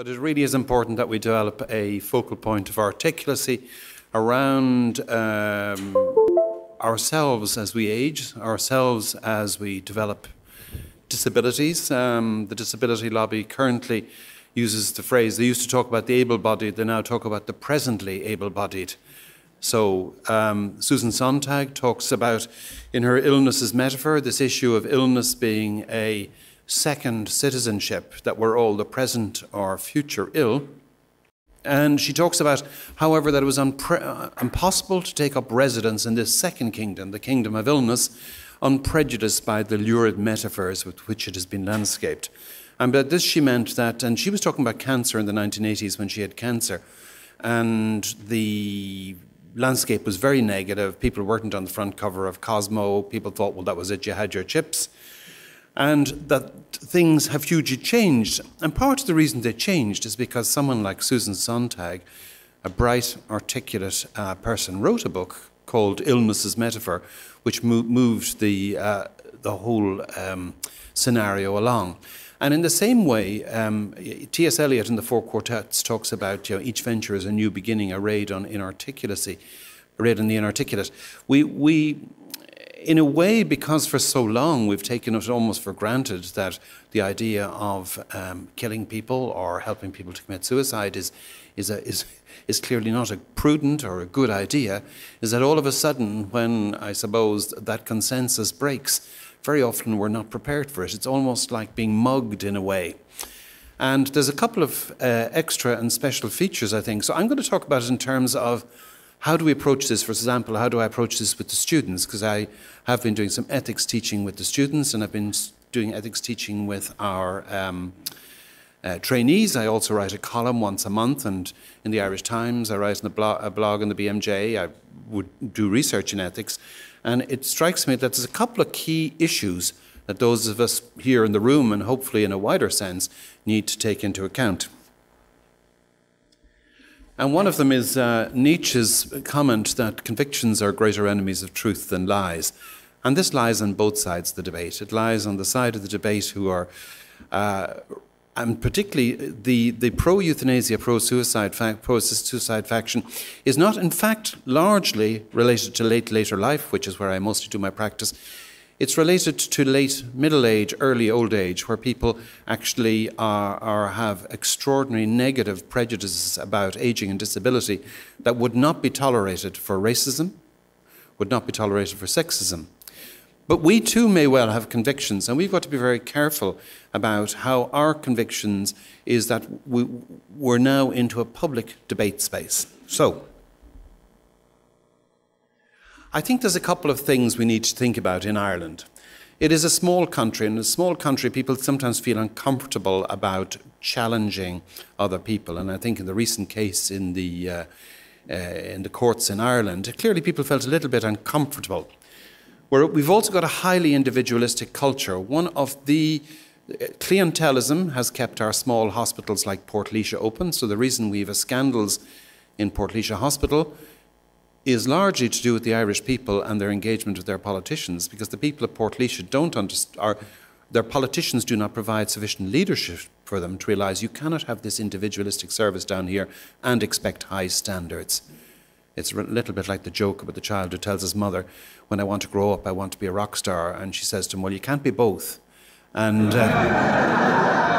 But it really is important that we develop a focal point of articulacy around um, ourselves as we age, ourselves as we develop disabilities. Um, the disability lobby currently uses the phrase, they used to talk about the able bodied, they now talk about the presently able bodied. So, um, Susan Sontag talks about, in her Illness as Metaphor, this issue of illness being a second citizenship, that we're all the present or future ill. And she talks about, however, that it was uh, impossible to take up residence in this second kingdom, the kingdom of illness, unprejudiced by the lurid metaphors with which it has been landscaped. And by this she meant that, and she was talking about cancer in the 1980s when she had cancer, and the landscape was very negative. People weren't on the front cover of Cosmo. People thought, well, that was it, you had your chips. And that things have hugely changed. And part of the reason they changed is because someone like Susan Sontag, a bright, articulate uh, person, wrote a book called Illness as Metaphor, which mo moved the, uh, the whole um, scenario along. And in the same way, um, T.S. Eliot in the Four Quartets talks about you know, each venture is a new beginning, a raid on inarticulacy, a raid on the inarticulate. We, we, in a way, because for so long we've taken it almost for granted that the idea of um, killing people or helping people to commit suicide is, is, a, is, is clearly not a prudent or a good idea, is that all of a sudden, when I suppose that consensus breaks, very often we're not prepared for it. It's almost like being mugged in a way. And there's a couple of uh, extra and special features, I think. So I'm going to talk about it in terms of how do we approach this? For example, how do I approach this with the students? Because I have been doing some ethics teaching with the students, and I've been doing ethics teaching with our um, uh, trainees. I also write a column once a month, and in the Irish Times, I write a blog, a blog in the BMJ. I would do research in ethics. And it strikes me that there's a couple of key issues that those of us here in the room, and hopefully in a wider sense, need to take into account. And one of them is uh, Nietzsche's comment that convictions are greater enemies of truth than lies. And this lies on both sides of the debate. It lies on the side of the debate who are uh, and particularly the, the pro-euthanasia, pro-suicide, pro-suicide faction is not, in fact, largely related to late later life, which is where I mostly do my practice. It's related to late middle age, early old age, where people actually are, are have extraordinary negative prejudices about aging and disability that would not be tolerated for racism, would not be tolerated for sexism. But we too may well have convictions, and we've got to be very careful about how our convictions is that we, we're now into a public debate space. So, I think there's a couple of things we need to think about in Ireland. It is a small country, and in a small country, people sometimes feel uncomfortable about challenging other people. And I think in the recent case in the uh, uh, in the courts in Ireland, clearly people felt a little bit uncomfortable where we've also got a highly individualistic culture. One of the uh, clientelism has kept our small hospitals like Portlaoise open. So the reason we have scandals in Portlaoise Hospital is largely to do with the Irish people and their engagement with their politicians, because the people of Portlaoise don't understand. Their politicians do not provide sufficient leadership for them to realise you cannot have this individualistic service down here and expect high standards. It's a little bit like the joke about the child who tells his mother, When I want to grow up, I want to be a rock star. And she says to him, Well, you can't be both. And. Uh,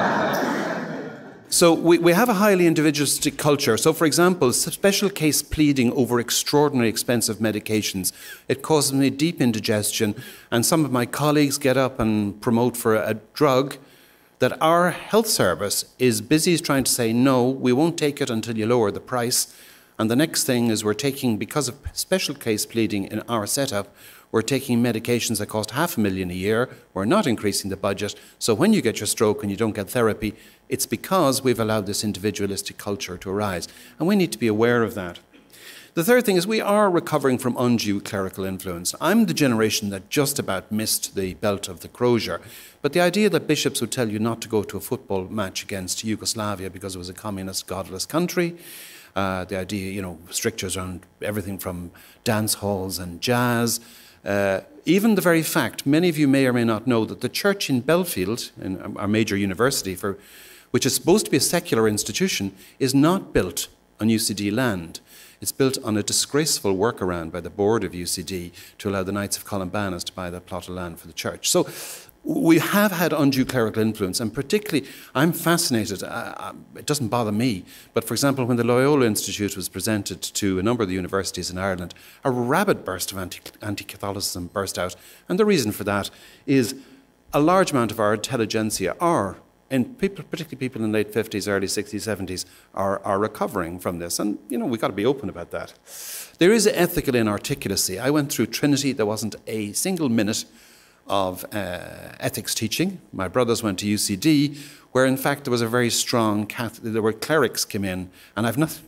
so we, we have a highly individualistic culture. So, for example, special case pleading over extraordinarily expensive medications. It causes me deep indigestion, and some of my colleagues get up and promote for a, a drug that our health service is busy trying to say, no, we won't take it until you lower the price. And the next thing is we're taking, because of special case pleading in our setup, we're taking medications that cost half a million a year. We're not increasing the budget. So when you get your stroke and you don't get therapy, it's because we've allowed this individualistic culture to arise. And we need to be aware of that. The third thing is we are recovering from undue clerical influence. I'm the generation that just about missed the belt of the crozier. But the idea that bishops would tell you not to go to a football match against Yugoslavia because it was a communist, godless country, uh, the idea, you know, strictures around everything from dance halls and jazz. Uh, even the very fact, many of you may or may not know that the church in Belfield, in our major university, for which is supposed to be a secular institution, is not built on UCD land. It's built on a disgraceful workaround by the board of UCD to allow the Knights of Columbanus to buy that plot of land for the church. So we have had undue clerical influence, and particularly, I'm fascinated. Uh, it doesn't bother me, but for example, when the Loyola Institute was presented to a number of the universities in Ireland, a rabid burst of anti Catholicism burst out. And the reason for that is a large amount of our intelligentsia are and people, particularly people in the late 50s, early 60s, 70s, are, are recovering from this. And, you know, we've got to be open about that. There is ethical inarticulacy. I went through Trinity, there wasn't a single minute of uh, ethics teaching. My brothers went to UCD, where in fact there was a very strong Catholic, there were clerics came in, and I've not,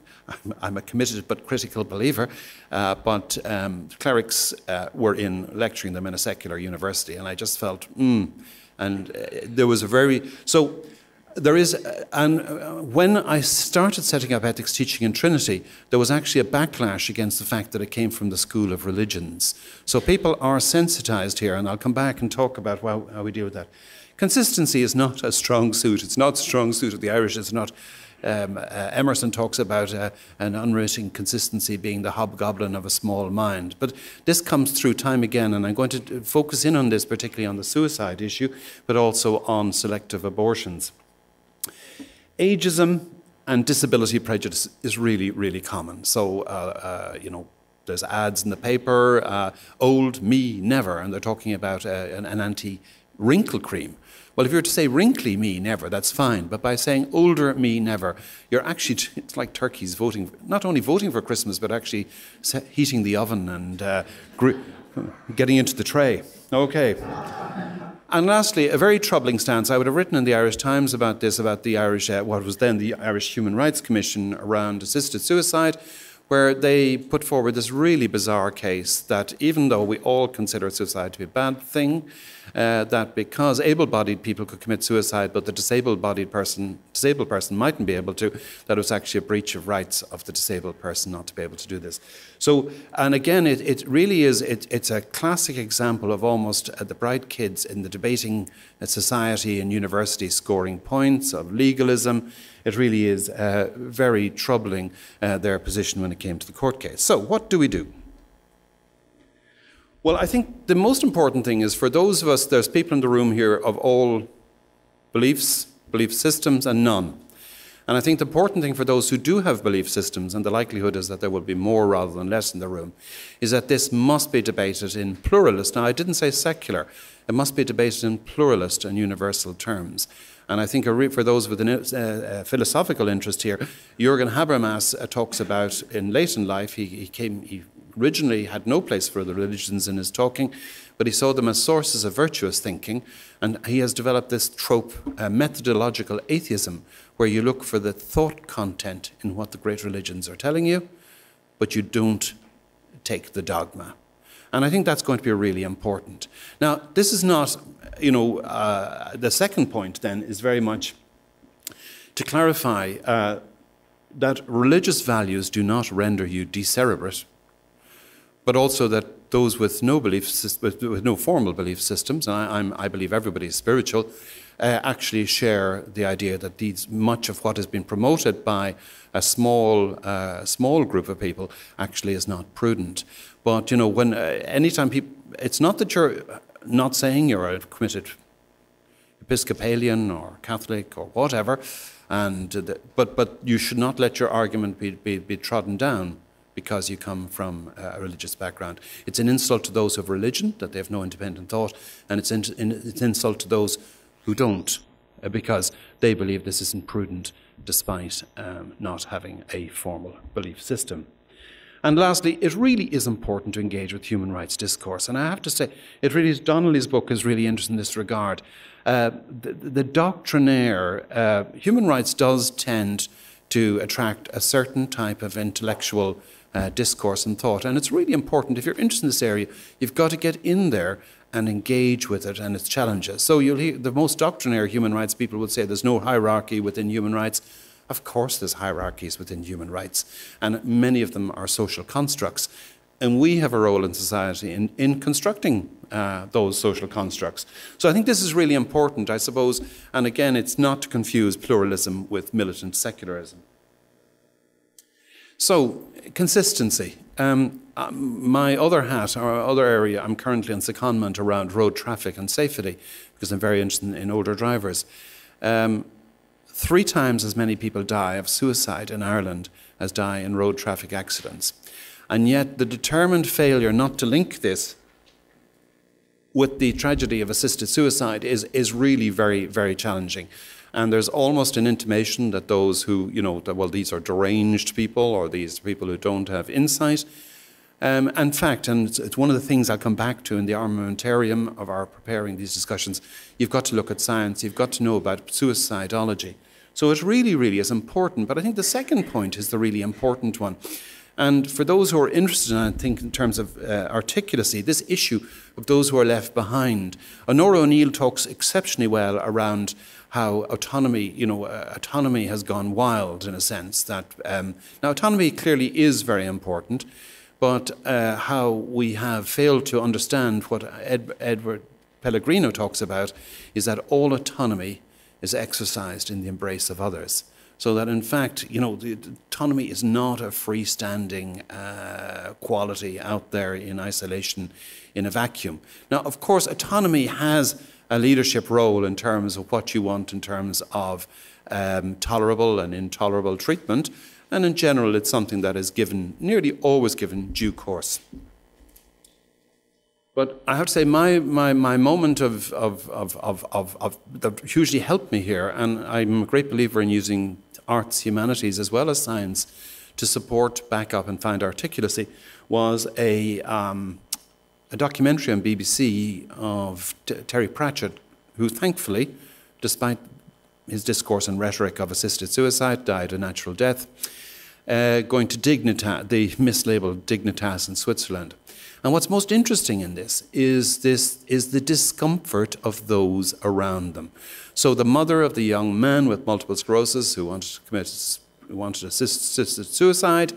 I'm a committed but critical believer, uh, but um, clerics uh, were in lecturing them in a secular university, and I just felt, hmm and uh, there was a very, so there is, and uh, when I started setting up ethics teaching in Trinity, there was actually a backlash against the fact that it came from the School of Religions. So people are sensitized here, and I'll come back and talk about how, how we deal with that. Consistency is not a strong suit. It's not a strong suit of the Irish. It's not um, uh, Emerson talks about uh, an unwritten consistency being the hobgoblin of a small mind. But this comes through time again, and I'm going to focus in on this, particularly on the suicide issue, but also on selective abortions. Ageism and disability prejudice is really, really common. So, uh, uh you know, there's ads in the paper, uh, old me never, and they're talking about uh, an, an anti wrinkle cream. Well, if you were to say wrinkly me never, that's fine. But by saying older me never, you're actually, it's like turkeys voting, not only voting for Christmas, but actually heating the oven and uh, getting into the tray. Okay. And lastly, a very troubling stance. I would have written in the Irish Times about this, about the Irish, uh, what was then the Irish Human Rights Commission around assisted suicide, where they put forward this really bizarre case that even though we all consider suicide to be a bad thing, uh, that because able-bodied people could commit suicide, but the disabled-bodied person, disabled person mightn't be able to, that it was actually a breach of rights of the disabled person not to be able to do this. So, and again, it, it really is, it, it's a classic example of almost uh, the bright kids in the debating uh, society and university scoring points of legalism. It really is uh, very troubling, uh, their position when it came to the court case. So, what do we do? Well, I think the most important thing is for those of us, there's people in the room here of all beliefs, belief systems, and none. And I think the important thing for those who do have belief systems, and the likelihood is that there will be more rather than less in the room, is that this must be debated in pluralist. Now, I didn't say secular, it must be debated in pluralist and universal terms. And I think for those with a uh, uh, philosophical interest here, Jürgen Habermas uh, talks about in late in life, he, he, came, he originally had no place for the religions in his talking, but he saw them as sources of virtuous thinking, and he has developed this trope, uh, methodological atheism, where you look for the thought content in what the great religions are telling you, but you don't take the dogma. And I think that's going to be really important. Now, this is not, you know, uh, the second point then is very much to clarify uh, that religious values do not render you decerebrate but also that those with no belief with, no formal belief systems, and I, I believe everybody is spiritual, uh, actually share the idea that these, much of what has been promoted by a small uh, small group of people actually is not prudent. But you know, when uh, anytime people, it's not that you're not saying you're a committed Episcopalian or Catholic or whatever, and the, but but you should not let your argument be, be, be trodden down because you come from a religious background. It's an insult to those of religion that they have no independent thought, and it's, in, it's an insult to those who don't uh, because they believe this isn't prudent despite um, not having a formal belief system. And lastly, it really is important to engage with human rights discourse. And I have to say, it really is, Donnelly's book is really interesting in this regard. Uh, the, the, doctrinaire, uh, human rights does tend to attract a certain type of intellectual uh, discourse and thought. And it's really important, if you're interested in this area, you've got to get in there and engage with it and its challenges. So you'll hear the most doctrinaire human rights people would say there's no hierarchy within human rights. Of course, there's hierarchies within human rights, and many of them are social constructs. and we have a role in society in, in constructing uh, those social constructs. So I think this is really important, I suppose, and again, it's not to confuse pluralism with militant secularism. So, consistency. Um, um, my other hat, or other area, I'm currently on secondment around road traffic and safety because I'm very interested in, in older drivers. Um, three times as many people die of suicide in Ireland as die in road traffic accidents. And yet, the determined failure not to link this with the tragedy of assisted suicide is, is really very, very challenging. And there's almost an intimation that those who, you know, that, well, these are deranged people or these people who don't have insight. Um, in fact, and it's, it's, one of the things I'll come back to in the armamentarium of our preparing these discussions, you've got to look at science, you've got to know about suicidology. So it really, really is important. But I think the second point is the really important one. And for those who are interested, I think, in terms of uh, articulacy, this issue of those who are left behind, Onora O'Neill talks exceptionally well around how autonomy, you know, uh, autonomy has gone wild in a sense. That um, now autonomy clearly is very important, but uh, how we have failed to understand what Ed, Edward Pellegrino talks about is that all autonomy is exercised in the embrace of others. So that in fact, you know, the, autonomy is not a freestanding uh, quality out there in isolation, in a vacuum. Now, of course, autonomy has a leadership role in terms of what you want in terms of um, tolerable and intolerable treatment, and in general, it's something that is given, nearly always given, due course. But I have to say, my, my, my moment of, of, of, of, of, of, that hugely helped me here, and I'm a great believer in using arts, humanities, as well as science to support, back up, and find articulacy, was a, um, a documentary on BBC of T Terry Pratchett, who thankfully, despite his discourse and rhetoric of assisted suicide, died a natural death, uh, going to Dignitas, the mislabeled Dignitas in Switzerland. And what's most interesting in this is this is the discomfort of those around them. So the mother of the young man with multiple sclerosis who wanted to commit who wanted assisted suicide,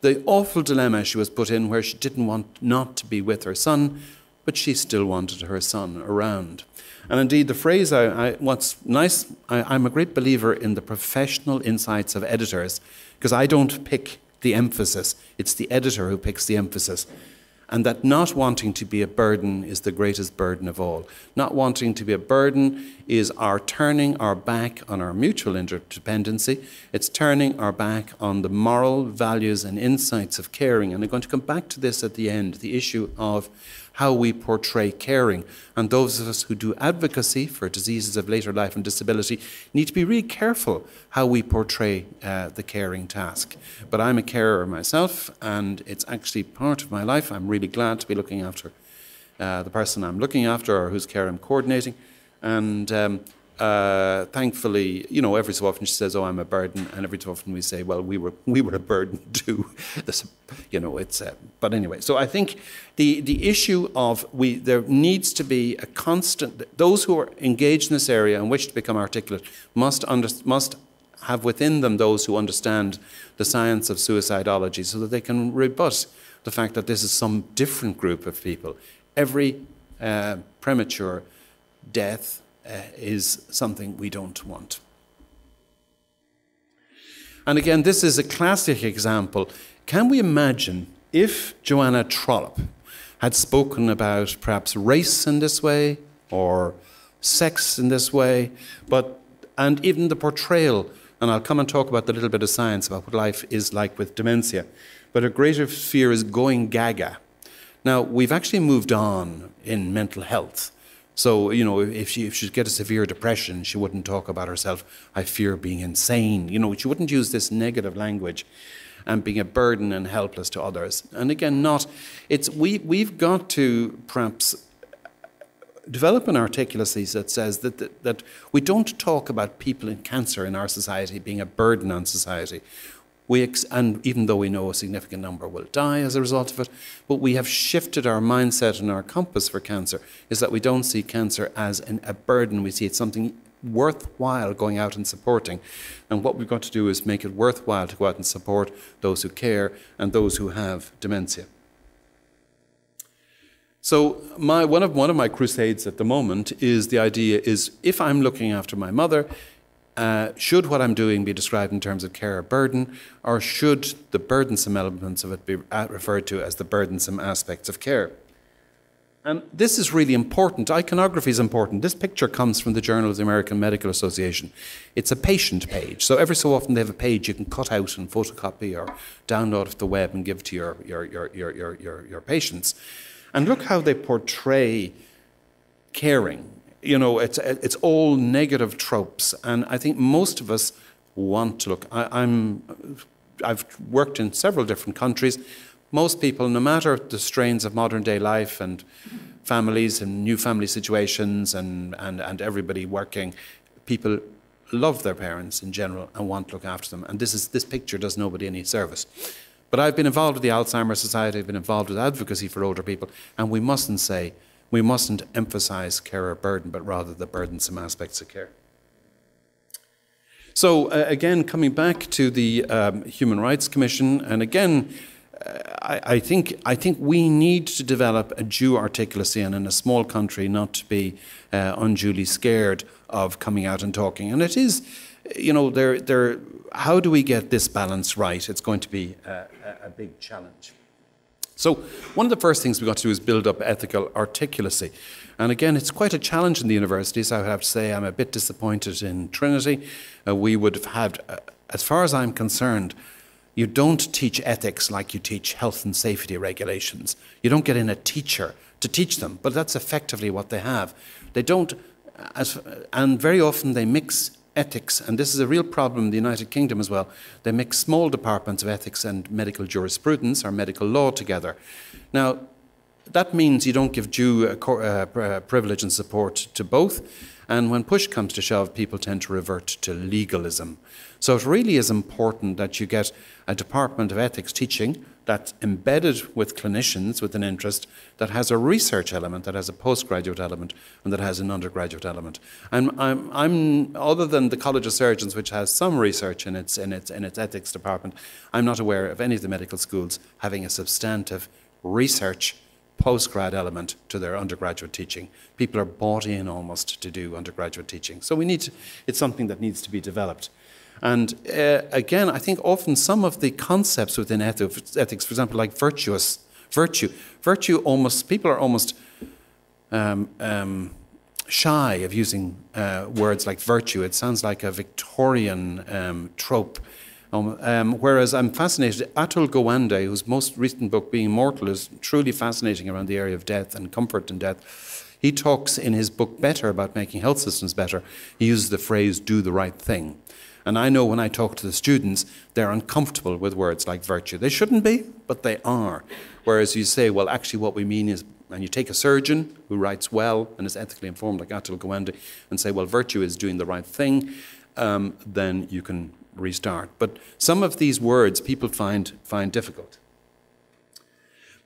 the awful dilemma she was put in where she didn't want not to be with her son, but she still wanted her son around. And indeed, the phrase, I, I, what's nice, I, I'm a great believer in the professional insights of editors, because I don't pick the emphasis, it's the editor who picks the emphasis and that not wanting to be a burden is the greatest burden of all. Not wanting to be a burden is our turning our back on our mutual interdependency. It's turning our back on the moral values and insights of caring. And I'm going to come back to this at the end the issue of how we portray caring. And those of us who do advocacy for diseases of later life and disability need to be really careful how we portray uh, the caring task. But I'm a carer myself, and it's actually part of my life. I'm really glad to be looking after uh, the person I'm looking after or whose care I'm coordinating. And um, uh, thankfully, you know, every so often she says, "Oh, I'm a burden," and every so often we say, "Well, we were we were a burden too." this, you know, it's. Uh, but anyway, so I think the the issue of we there needs to be a constant. Those who are engaged in this area and wish to become articulate must under, must have within them those who understand the science of suicidology, so that they can rebut the fact that this is some different group of people. Every uh, premature death uh, is something we don't want. And again, this is a classic example. Can we imagine if Joanna Trollope had spoken about perhaps race in this way or sex in this way, but and even the portrayal, and I'll come and talk about the little bit of science about what life is like with dementia, but a greater fear is going gaga. Now, we've actually moved on in mental health. So, you know, if she, if she'd get a severe depression, she wouldn't talk about herself, I fear being insane. You know, she wouldn't use this negative language and being a burden and helpless to others. And again, not, it's, we, we've got to perhaps develop an articulacy that says that, that, that we don't talk about people in cancer in our society being a burden on society. We and even though we know a significant number will die as a result of it, but we have shifted our mindset and our compass for cancer is that we don't see cancer as an, a burden. We see it something worthwhile going out and supporting. And what we've got to do is make it worthwhile to go out and support those who care and those who have dementia. So my, one, of, one of my crusades at the moment is the idea is if I'm looking after my mother, uh, should what I'm doing be described in terms of care or burden, or should the burdensome elements of it be uh, referred to as the burdensome aspects of care? And this is really important. Iconography is important. This picture comes from the Journal of the American Medical Association. It's a patient page. So every so often they have a page you can cut out and photocopy or download off the web and give to your, your, your, your, your, your, your patients. And look how they portray caring. You know, it's, it's all negative tropes. And I think most of us want to look. I, I'm, I've worked in several different countries. Most people, no matter the strains of modern day life and families and new family situations and, and, and everybody working, people love their parents in general and want to look after them. And this, is, this picture does nobody any service. But I've been involved with the Alzheimer's Society, I've been involved with advocacy for older people, and we mustn't say, we mustn't emphasise care or burden, but rather the burdensome aspects of care. So, uh, again, coming back to the um, Human Rights Commission, and again, uh, I, I, think, I think we need to develop a due articulacy, and in a small country, not to be uh, unduly scared of coming out and talking. And it is, you know, there, there, how do we get this balance right? It's going to be a, a big challenge. So, one of the first things we've got to do is build up ethical articulacy. And again, it's quite a challenge in the universities. I would have to say I'm a bit disappointed in Trinity. Uh, we would have had, uh, as far as I'm concerned, you don't teach ethics like you teach health and safety regulations. You don't get in a teacher to teach them, but that's effectively what they have. They don't, as, and very often they mix ethics, and this is a real problem in the United Kingdom as well. They mix small departments of ethics and medical jurisprudence or medical law together. Now, that means you don't give due uh, uh, privilege and support to both, and when push comes to shove, people tend to revert to legalism. So it really is important that you get a Department of Ethics teaching that's embedded with clinicians with an interest that has a research element, that has a postgraduate element, and that has an undergraduate element. I'm, I'm, I'm, other than the College of Surgeons, which has some research in its, in, its, in its ethics department, I'm not aware of any of the medical schools having a substantive research postgrad element to their undergraduate teaching. People are bought in almost to do undergraduate teaching. So we need to, it's something that needs to be developed. And uh, again, I think often some of the concepts within ethics, for example, like virtuous, virtue, virtue almost, people are almost um, um, shy of using uh, words like virtue. It sounds like a Victorian um, trope. Um, um, whereas I'm fascinated, Atul Gawande, whose most recent book, Being Mortal, is truly fascinating around the area of death and comfort in death. He talks in his book Better about making health systems better. He uses the phrase, do the right thing. And I know when I talk to the students, they're uncomfortable with words like virtue. They shouldn't be, but they are. Whereas you say, well, actually, what we mean is, and you take a surgeon who writes well and is ethically informed, like Atul Gawande, and say, well, virtue is doing the right thing, um, then you can restart. But some of these words people find, find difficult.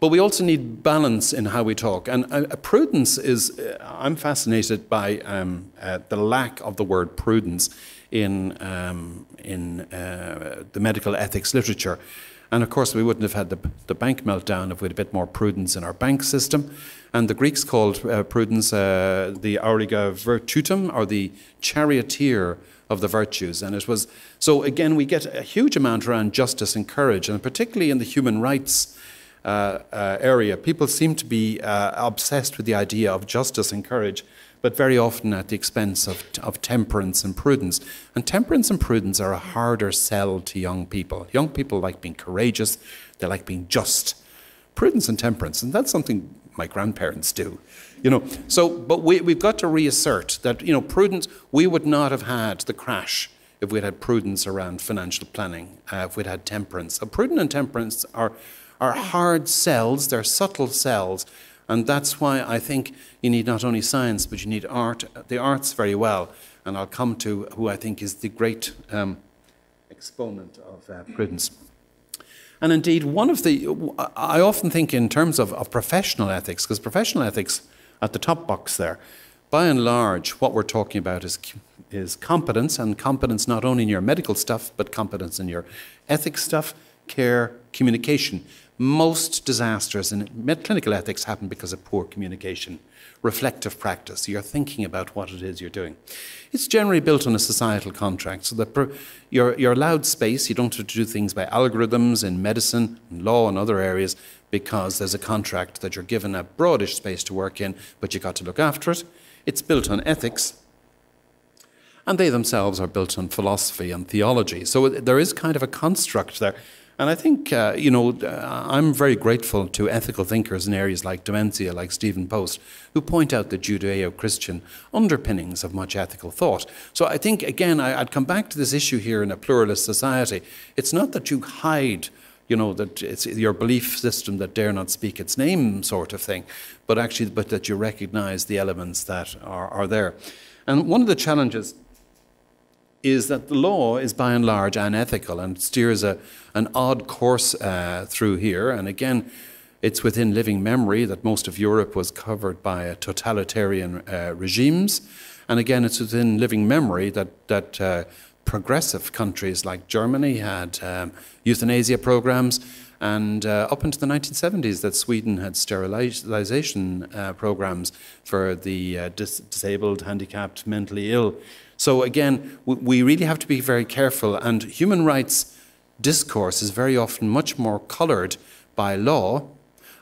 But we also need balance in how we talk. And uh, prudence is, uh, I'm fascinated by um, uh, the lack of the word prudence in, um, in uh, the medical ethics literature. And of course, we wouldn't have had the, the bank meltdown if we had a bit more prudence in our bank system. And the Greeks called uh, prudence uh, the auriga virtutum, or the charioteer of the virtues. And it was, so again, we get a huge amount around justice and courage, and particularly in the human rights uh, uh, area, people seem to be uh, obsessed with the idea of justice and courage but very often at the expense of, of temperance and prudence. And temperance and prudence are a harder sell to young people. Young people like being courageous, they like being just. Prudence and temperance, and that's something my grandparents do. You know, so, but we, we've got to reassert that, you know, prudence, we would not have had the crash if we'd had prudence around financial planning, uh, if we'd had temperance. So prudence and temperance are, are hard sells, they're subtle sells, and that's why I think you need not only science, but you need art, the arts very well. And I'll come to who I think is the great um, exponent of uh, prudence. And indeed, one of the, I often think in terms of, of professional ethics, because professional ethics at the top box there, by and large, what we're talking about is, is competence, and competence not only in your medical stuff, but competence in your ethics stuff, care, communication most disasters in clinical ethics happen because of poor communication, reflective practice. You're thinking about what it is you're doing. It's generally built on a societal contract, so that you're, you're allowed space. You don't have to do things by algorithms in medicine, and law, and other areas because there's a contract that you're given a broadish space to work in, but you've got to look after it. It's built on ethics and they themselves are built on philosophy and theology. So uh, there is kind of a construct there. And I think, uh, you know, uh, I'm very grateful to ethical thinkers in areas like Dementia, like Stephen Post, who point out the Judeo Christian underpinnings of much ethical thought. So I think, again, I, would come back to this issue here in a pluralist society. It's not that you hide you know, that it's your belief system that dare not speak its name sort of thing, but actually, but that you recognize the elements that are, are there. And one of the challenges is that the law is by and large unethical and steers a, an odd course uh, through here. And again, it's within living memory that most of Europe was covered by totalitarian uh, regimes. And again, it's within living memory that, that uh, progressive countries like Germany had um, euthanasia programs. And uh, up into the 1970s, that Sweden had sterilization uh, programs for the uh, dis disabled, handicapped, mentally ill. So again, we really have to be very careful, and human rights discourse is very often much more coloured by law.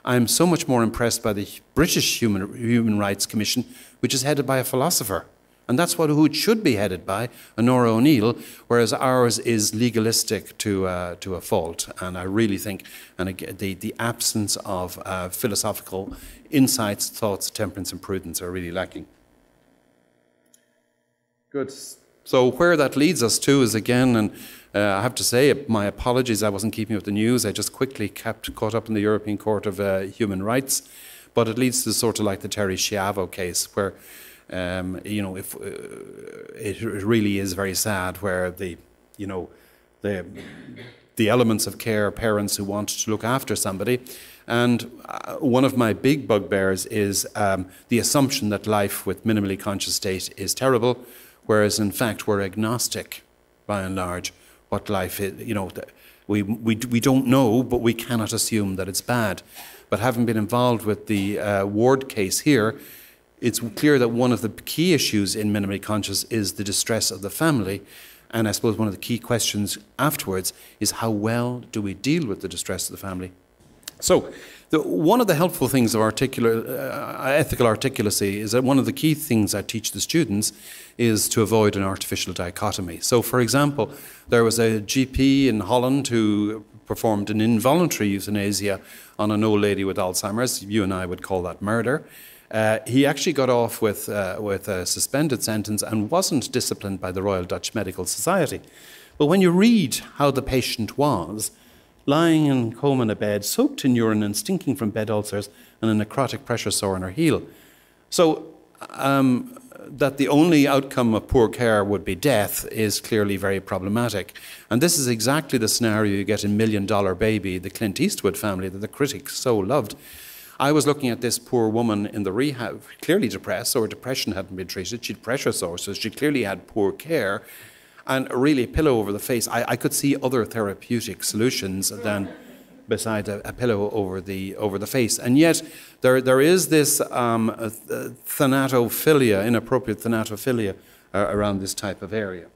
I'm so much more impressed by the British Human, Human Rights Commission, which is headed by a philosopher. And that's what, who it should be headed by, Onora O'Neill, whereas ours is legalistic to, uh, to a fault. And I really think and again, the, the absence of uh, philosophical insights, thoughts, temperance, and prudence are really lacking. Good. So where that leads us to is again, and uh, I have to say, my apologies, I wasn't keeping up the news. I just quickly kept caught up in the European Court of uh, Human Rights. But it leads to sort of like the Terri Schiavo case, where, um, you know, if uh, it really is very sad, where the, you know, the the elements of care, parents who want to look after somebody. And uh, one of my big bugbears is um, the assumption that life with minimally conscious state is terrible whereas in fact we're agnostic by and large what life is. You know, we, we, we don't know, but we cannot assume that it's bad. But having been involved with the uh, Ward case here, it's clear that one of the key issues in minimally conscious is the distress of the family. And I suppose one of the key questions afterwards is how well do we deal with the distress of the family? So, the, one of the helpful things of articula, uh, ethical articulacy is that one of the key things I teach the students is to avoid an artificial dichotomy. So, for example, there was a GP in Holland who performed an involuntary euthanasia on an old lady with Alzheimer's. You and I would call that murder. Uh, he actually got off with, uh, with a suspended sentence and wasn't disciplined by the Royal Dutch Medical Society. But when you read how the patient was, lying in coma in a bed, soaked in urine and stinking from bed ulcers and a necrotic pressure sore in her heel. So, um, that the only outcome of poor care would be death is clearly very problematic. And this is exactly the scenario you get in Million Dollar Baby, the Clint Eastwood family that the critics so loved. I was looking at this poor woman in the rehab, clearly depressed, so her depression hadn't been treated. She'd pressure sores, so she clearly had poor care and really a pillow over the face. I, I could see other therapeutic solutions than beside a, a, pillow over the over the face. And yet there there is this um, uh, thanatophilia, inappropriate thanatophilia uh, around this type of area.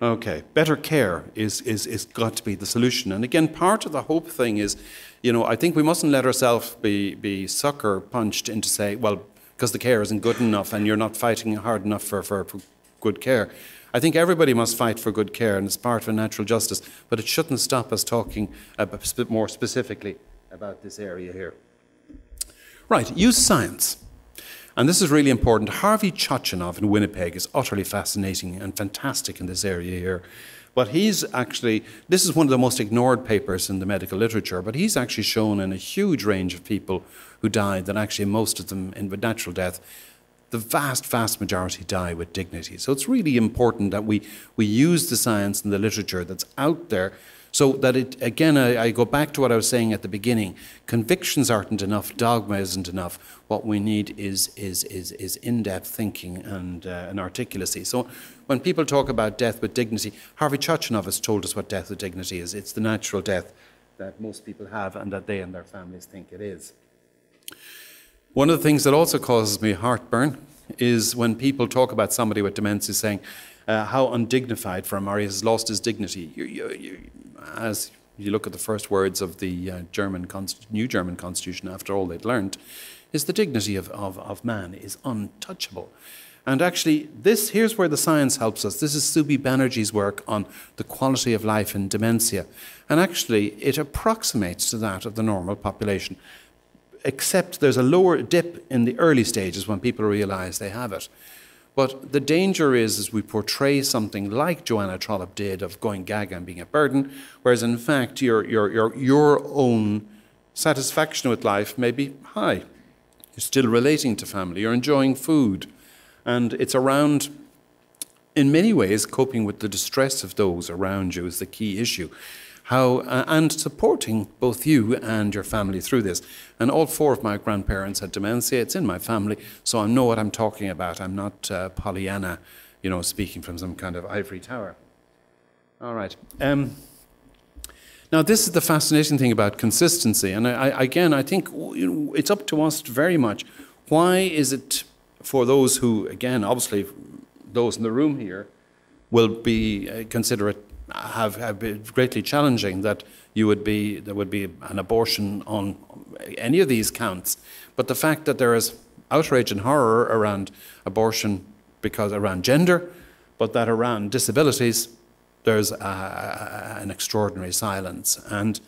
Okay, better care is, is, is got to be the solution. And again, part of the hope thing is, you know, I think we mustn't let ourselves be, be sucker punched into say, well, because the care isn't good enough and you're not fighting hard enough for, for, for good care. I think everybody must fight for good care, and it's part of a natural justice, but it shouldn't stop us talking more specifically about this area here. Right, use science. And this is really important. Harvey Chochinov in Winnipeg is utterly fascinating and fantastic in this area here. But he's actually, this is one of the most ignored papers in the medical literature, but he's actually shown in a huge range of people who died that actually most of them in natural death the vast, vast majority die with dignity. So it's really important that we, we use the science and the literature that's out there so that it, again, I, I, go back to what I was saying at the beginning. Convictions aren't enough, dogma isn't enough. What we need is, is, is, is in depth thinking and, uh, and articulacy. So when people talk about death with dignity, Harvey Chochinov has told us what death with dignity is it's the natural death that most people have and that they and their families think it is. One of the things that also causes me heartburn is when people talk about somebody with dementia saying uh, how undignified for him or he has lost his dignity. You, you, you, as you look at the first words of the uh, German new German constitution after all they'd learned, is the dignity of, of, of man is untouchable. And actually, this here's where the science helps us. This is Sube Banerjee's work on the quality of life in dementia. And actually, it approximates to that of the normal population, except there's a lower dip in the early stages when people realize they have it. But the danger is, as we portray something like Joanna Trollope did of going gaga and being a burden, whereas in fact your, your, your, your own satisfaction with life may be high. You're still relating to family, you're enjoying food, and it's around, in many ways, coping with the distress of those around you is the key issue how uh, and supporting both you and your family through this. And all four of my grandparents had dementia. It's in my family, so I know what I'm talking about. I'm not uh, Pollyanna, you know, speaking from some kind of ivory tower. All right. Um, now, this is the fascinating thing about consistency. And I, I, again, I think it's up to us very much. Why is it for those who, again, obviously, those in the room here will be uh, consider it have, have been greatly challenging that you would be there would be an abortion on any of these counts. But the fact that there is outrage and horror around abortion because around gender, but that around disabilities, there's an extraordinary silence. And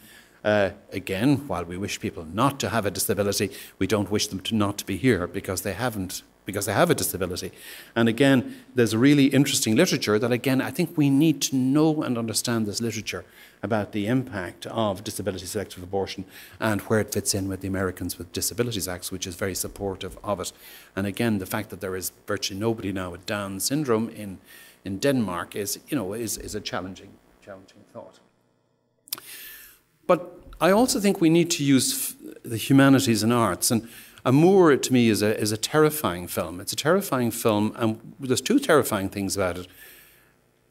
uh, again, while we wish people not to have a disability, we don't wish them to not to be here because they haven't because they have a disability. And again, there's a really interesting literature that, again, I think we need to know and understand this literature about the impact of disability selective abortion and where it fits in with the Americans with Disabilities Act, which is very supportive of it. And again, the fact that there is virtually nobody now with Down syndrome in, in Denmark is, you know, is, is a challenging, challenging thought. But I also think we need to use the humanities and arts. And Amour, to me, is a, is a terrifying film. It's a terrifying film, and there's two terrifying things about it.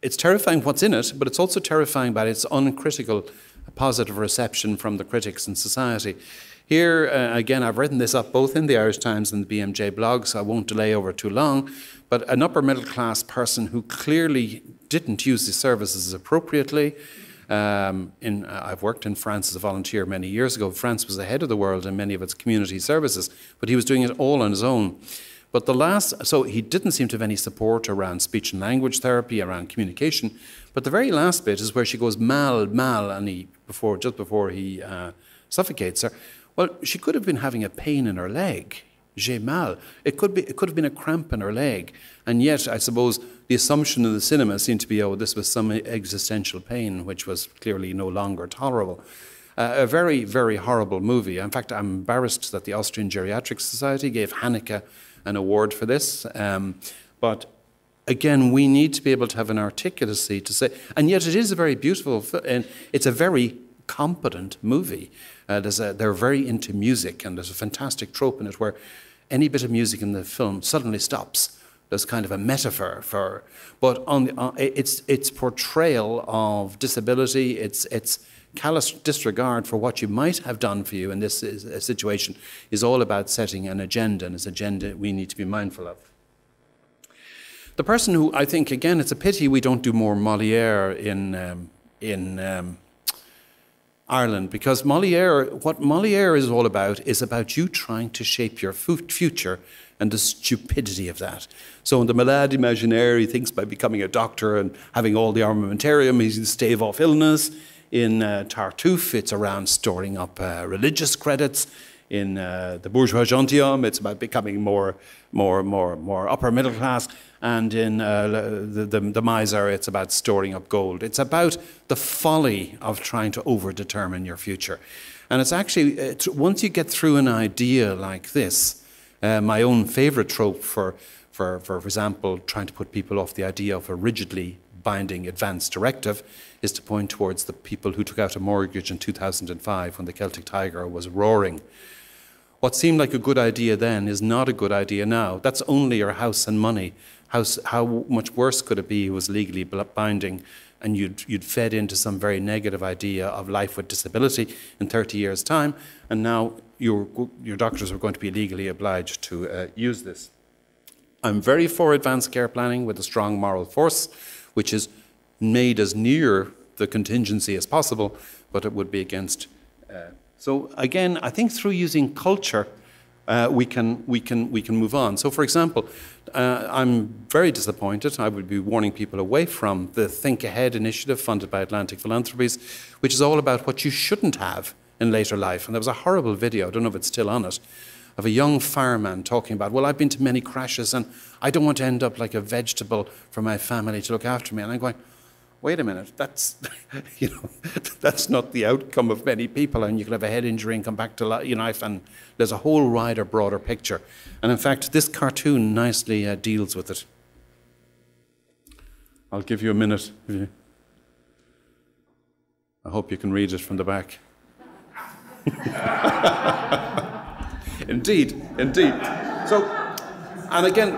It's terrifying what's in it, but it's also terrifying by its uncritical positive reception from the critics and society. Here, uh, again, I've written this up both in the Irish Times and the BMJ blog, so I won't delay over too long. But an upper middle class person who clearly didn't use the services appropriately, um, in, uh, I've worked in France as a volunteer many years ago. France was ahead of the world in many of its community services, but he was doing it all on his own. But the last, so he didn't seem to have any support around speech and language therapy, around communication. But the very last bit is where she goes mal, mal, and he before just before he uh, suffocates her. Well, she could have been having a pain in her leg. J'ai mal. It could be. It could have been a cramp in her leg, and yet I suppose the assumption in the cinema seemed to be, oh, this was some existential pain, which was clearly no longer tolerable. Uh, a very, very horrible movie. In fact, I'm embarrassed that the Austrian Geriatric Society gave Haneke an award for this. Um, but again, we need to be able to have an articulacy to say, and yet it is a very beautiful, and it's a very competent movie. Uh, a, they're very into music, and there's a fantastic trope in it where any bit of music in the film suddenly stops there's kind of a metaphor for, but on the, uh, its its portrayal of disability, its its callous disregard for what you might have done for you in this is, situation is all about setting an agenda, and it's an agenda we need to be mindful of. The person who I think again, it's a pity we don't do more Moliere in um, in um, Ireland because Moliere, what Moliere is all about, is about you trying to shape your future and the stupidity of that. So in the Malade Imaginaire, he thinks by becoming a doctor and having all the armamentarium, he's to stave off illness. In uh, Tartuffe, it's around storing up uh, religious credits. In uh, the Bourgeois Gentilhomme, it's about becoming more, more, more, more upper middle class. And in uh, the, the, the Miser, it's about storing up gold. It's about the folly of trying to overdetermine your future. And it's actually, it's, once you get through an idea like this, uh, my own favourite trope for, for, for, example, trying to put people off the idea of a rigidly binding advance directive is to point towards the people who took out a mortgage in 2005 when the Celtic Tiger was roaring. What seemed like a good idea then is not a good idea now. That's only your house and money. How much worse could it be it was legally binding and you'd, you'd fed into some very negative idea of life with disability in 30 years' time, and now your, your doctors are going to be legally obliged to uh, use this. I'm very for advanced care planning with a strong moral force, which is made as near the contingency as possible, but it would be against. Uh, so again, I think through using culture, uh, we can we can we can move on. So, for example, uh, I'm very disappointed. I would be warning people away from the Think Ahead initiative funded by Atlantic Philanthropies, which is all about what you shouldn't have in later life. And there was a horrible video. I don't know if it's still on it of a young fireman talking about, well, I've been to many crashes and I don't want to end up like a vegetable for my family to look after me. And I'm going, wait a minute, that's, you know, that's not the outcome of many people. And you could have a head injury and come back to life. And there's a whole wider, broader picture. And in fact, this cartoon nicely uh, deals with it. I'll give you a minute. I hope you can read it from the back. indeed, indeed. So, and again,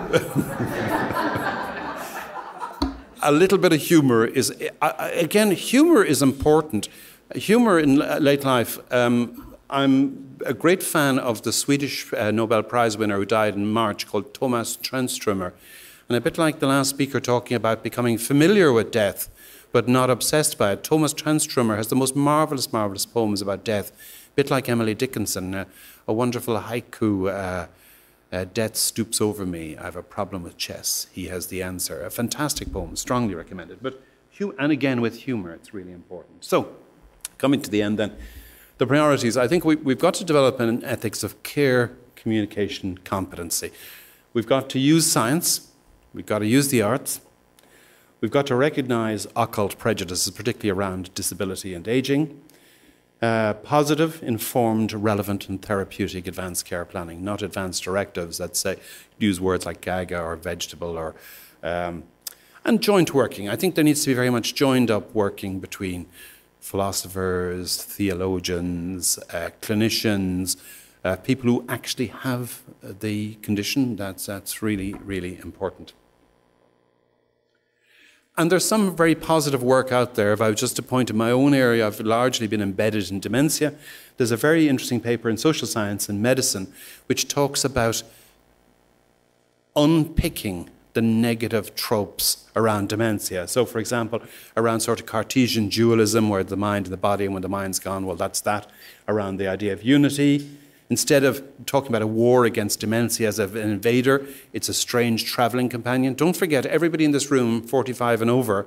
a little bit of humor is, again, humor is important. Humor in late life, um, I'm a great fan of the Swedish uh, Nobel Prize winner who died in March called Thomas Tranströmer. And a bit like the last speaker talking about becoming familiar with death, but not obsessed by it, Thomas Tranströmer has the most marvelous, marvelous poems about death, a bit like Emily Dickinson. Uh, a wonderful haiku. Uh, uh, Death stoops over me. I have a problem with chess. He has the answer. A fantastic poem, strongly recommended. But and again with humor, it's really important. So, coming to the end, then, the priorities. I think we, we've got to develop an ethics of care, communication, competency. We've got to use science. We've got to use the arts. We've got to recognize occult prejudices, particularly around disability and aging. Uh, positive, informed, relevant, and therapeutic advanced care planning, not advanced directives that say use words like gaga or vegetable or um, and joint working. I think there needs to be very much joined up working between philosophers, theologians, uh, clinicians, uh, people who actually have the condition. That's that's really really important. And there's some very positive work out there. If I was just to point in my own area, I've largely been embedded in dementia. There's a very interesting paper in social science and medicine which talks about unpicking the negative tropes around dementia. So, for example, around sort of Cartesian dualism, where the mind and the body, and when the mind's gone, well, that's that. Around the idea of unity, Instead of talking about a war against dementia as an invader, it's a strange traveling companion. Don't forget, everybody in this room, 45 and over,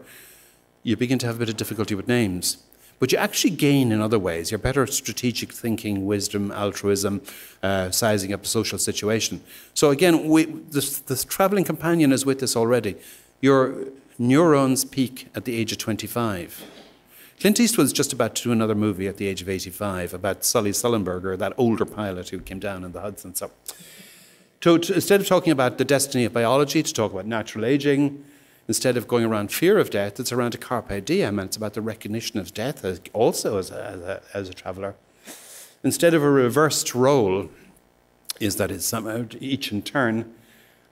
you begin to have a bit of difficulty with names. But you actually gain in other ways. You're better at strategic thinking, wisdom, altruism, uh, sizing up a social situation. So again, we, this, this traveling companion is with us already. Your neurons peak at the age of 25. Clint Eastwood's just about to do another movie at the age of 85 about Sully Sullenberger, that older pilot who came down in the Hudson. So, to, to, instead of talking about the destiny of biology, to talk about natural aging, instead of going around fear of death, it's around a carpe diem, and it's about the recognition of death as, also as a, as a, as a traveller. Instead of a reversed role, is that it's each in turn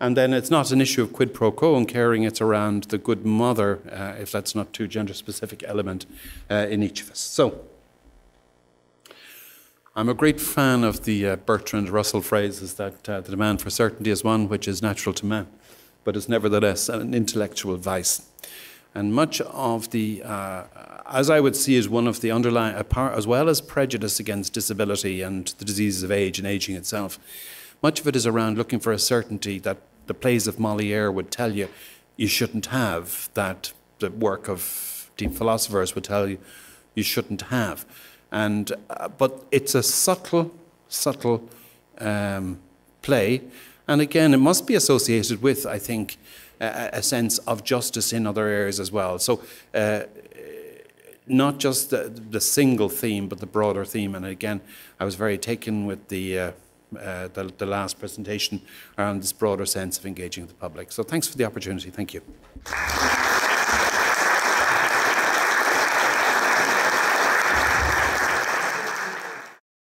and then it's not an issue of quid pro quo and caring, it's around the good mother, uh, if that's not too gender specific element uh, in each of us. So, I'm a great fan of the uh, Bertrand Russell phrases that uh, the demand for certainty is one which is natural to man, but is nevertheless an intellectual vice. And much of the, uh, as I would see, is one of the underlying, as well as prejudice against disability and the diseases of age and aging itself, much of it is around looking for a certainty that the plays of Moliere would tell you you shouldn't have, that the work of deep philosophers would tell you you shouldn't have. And, uh, but it's a subtle, subtle um, play. And again, it must be associated with, I think, a, a sense of justice in other areas as well. So, uh, not just the, the, single theme, but the broader theme. And again, I was very taken with the uh, uh, the, the last presentation around this broader sense of engaging the public. So thanks for the opportunity. Thank you.